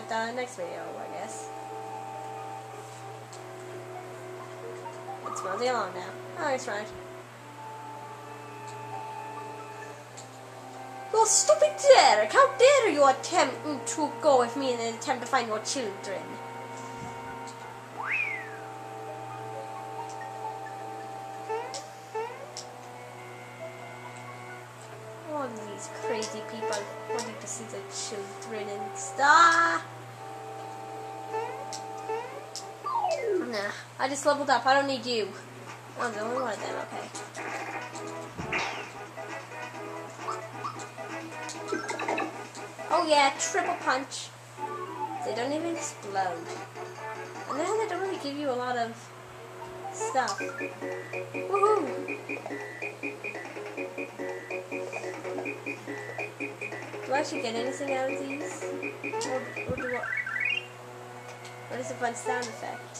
the uh, next video, I guess. It's mostly along now. Oh, it's right. You stupid Derek! How dare you attempt to go with me in attempt to find your children? These crazy people wanting to see the children and stuff. Nah, I just leveled up. I don't need you. Oh, the only one of them. Okay. Oh yeah, triple punch. They don't even explode. And then they don't really give you a lot of stuff. Woohoo! Do I actually get anything out of these? Or, or do. What is a fun sound effect?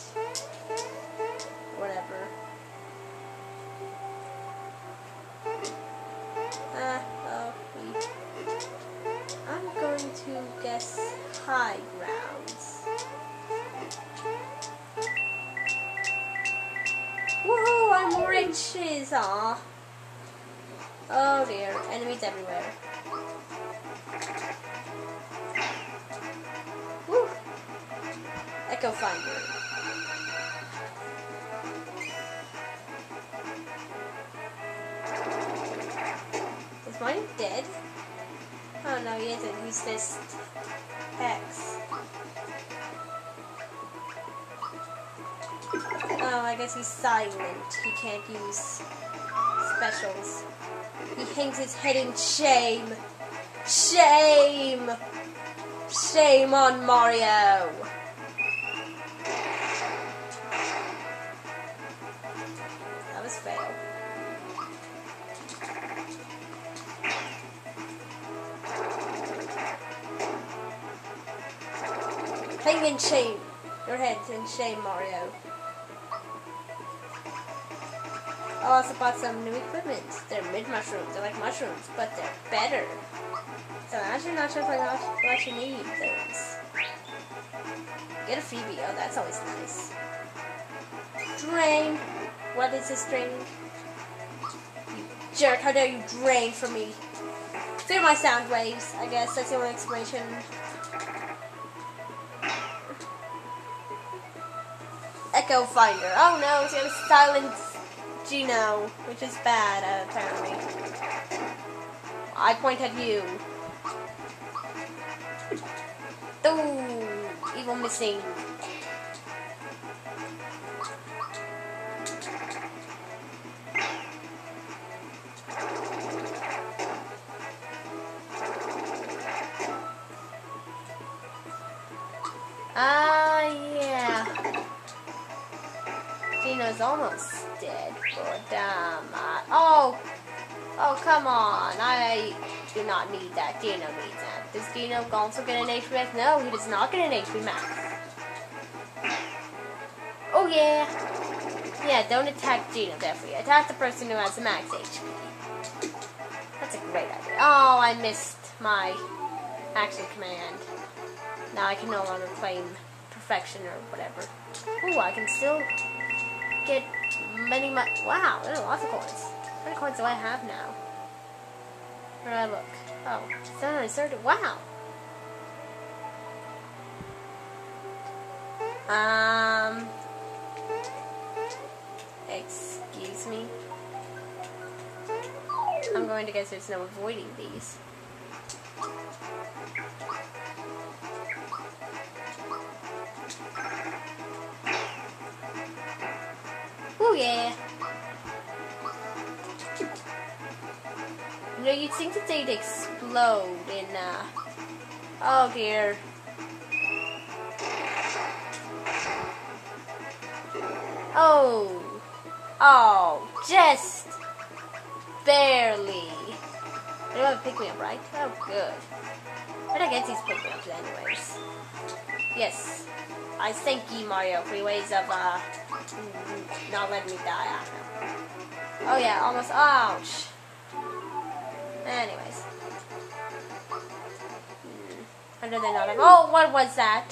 Whatever. Ah, oh. I'm going to guess high grounds. Woohoo, I'm riches, aw. Oh dear, enemies everywhere. Is mine dead? Oh no, he isn't. He's just X. Oh, I guess he's silent. He can't use specials. He hangs his head in shame. Shame! Shame on Mario! Hang in shame. Your head's in shame, Mario. Oh, I also bought some new equipment. They're mid mushrooms. They're like mushrooms, but they're better. So I'm actually not sure if I will actually need those. Get a freebie. Oh, that's always nice. Drain. What is this draining? You jerk. How dare you drain from me? Through my sound waves, I guess. That's the only explanation. Echo Finder. Oh no, it's gonna silence Geno, which is bad, uh, apparently. I point at you. Ooh, evil missing. Geno's almost dead. Poor damn. Oh, oh, come on. I do not need that. Dino needs that. Does Dino also get an HP max? No, he does not get an HP max. Oh, yeah. Yeah, don't attack Geno, definitely. Attack the person who has the max HP. That's a great idea. Oh, I missed my action command. Now I can no longer claim perfection or whatever. Ooh, I can still get many, mu- wow, there are lots of coins. How many coins do I have now? Where do I look? Oh, 730, wow. Um, excuse me. I'm going to guess there's no avoiding these. Yeah. You know, you'd think that they'd explode in, uh... Oh dear. Oh. Oh, just barely. They don't have pick me up, right? Oh, good. Where'd I get these pick me ups, anyways? Yes. I thank you, Mario, for your ways of, uh, not letting me die. Oh, yeah, almost. Ouch. Anyways. Hmm. Under the not Oh, what was that?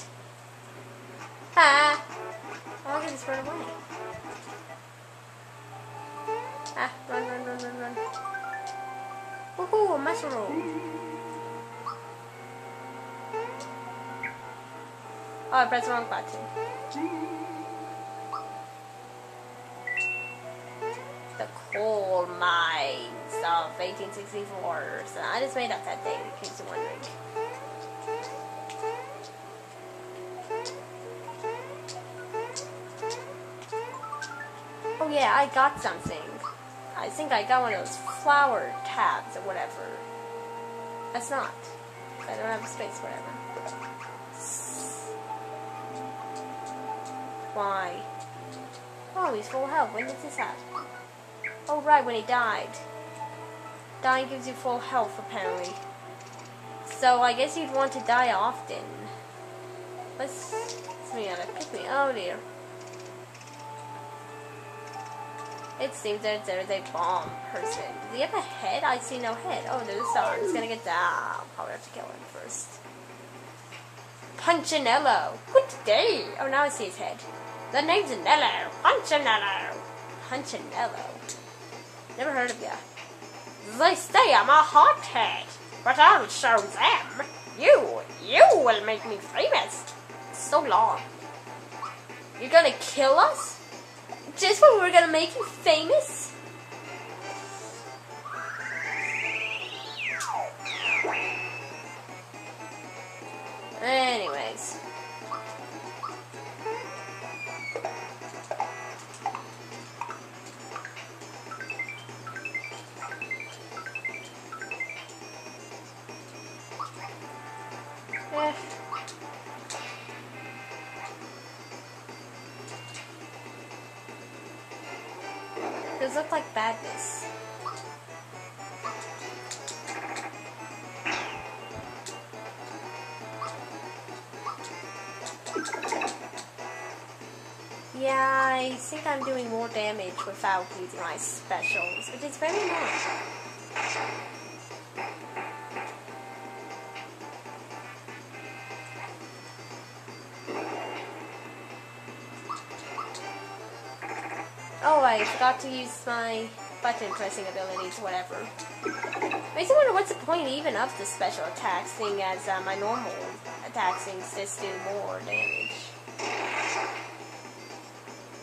Ah. At this run away. Ah, run, run, run, run, run. Woohoo, a mushroom. Oh, I pressed the wrong button. The coal mines of 1864. So I just made up that thing, in case you're wondering. Oh yeah, I got something. I think I got one of those flower tabs or whatever. That's not. I don't have space, whatever. Why? Oh, he's full health. When did this happen? Oh, right, when he died. Dying gives you full health, apparently. So, I guess you'd want to die often. Let's... Me pick me. Oh, dear. It seems that there's a bomb person. Does he have a head? I see no head. Oh, there's a star. He's gonna get down. Probably have to kill him first. Punchinello. Good day. Oh, now I see his head. The name's Nello. Punchinello. Punchinello. Never heard of ya. They say I'm a hothead, but I'll show them. You, you will make me famous. So long. You're gonna kill us? Just when we're gonna make you famous? Anyways. Eh. Those look like badness. Yeah, I think I'm doing more damage without using my specials, which is very annoying. I forgot to use my button pressing abilities, whatever. Makes me wonder what's the point even of the special attacks, seeing as uh, my normal attack things just do more damage.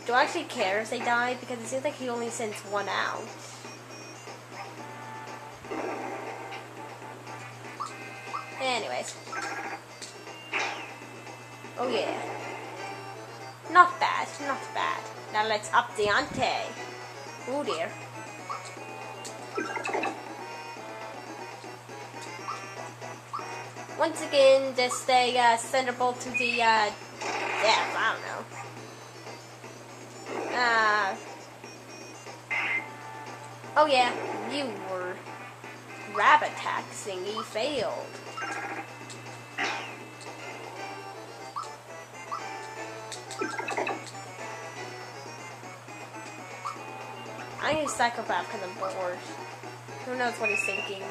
Do I actually care if they die? Because it seems like he only sends one out. Anyways. Oh yeah. Not bad, not bad. Now let's up the ante. Oh dear. Once again, just a uh, thunderbolt to the uh, death. I don't know. Uh, oh yeah, you were grab attack thingy failed. I need a psychopath because I'm bored. Who knows what he's thinking?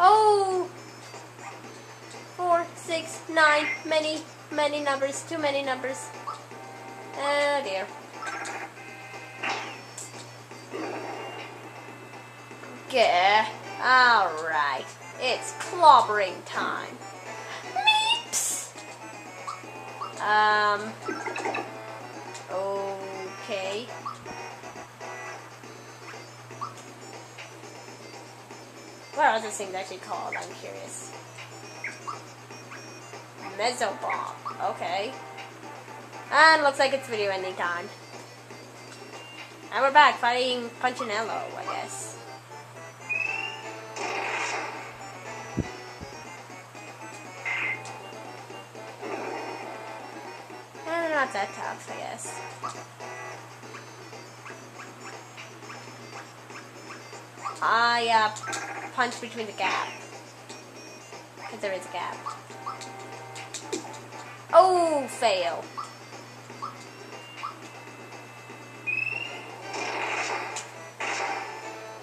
Oh! Four, six, nine, many, many numbers, too many numbers. Oh dear. Okay, alright. It's clobbering time. Meeps! Um... Okay. What are those things actually called? I'm curious. Mezzo Bomb. Okay. Ah, and looks like it's video ending time. And we're back fighting Punchinello, I guess. Not that tough, I guess. I uh, punch between the gap. Because there is a gap. Oh, fail.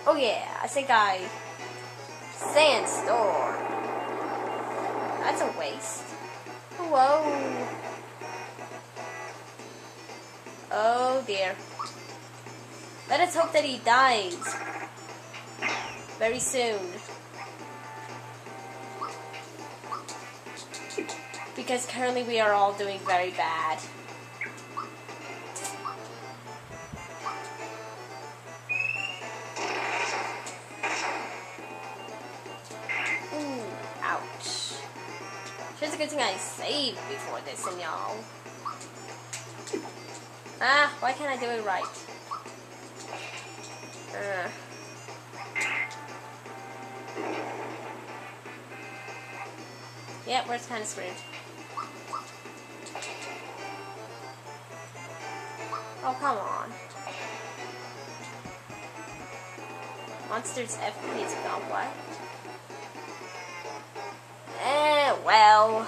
Oh yeah, I think I Sandstorm. That's a waste. Whoa. Oh dear. Let us hope that he dies. Very soon. Because currently we are all doing very bad. Ooh, ouch. Just a good thing I saved before this and y'all. Ah, why can't I do it right? Uh. Yeah, we're kind of screwed. Oh, come on. Monsters FP is gone, what? Eh, well.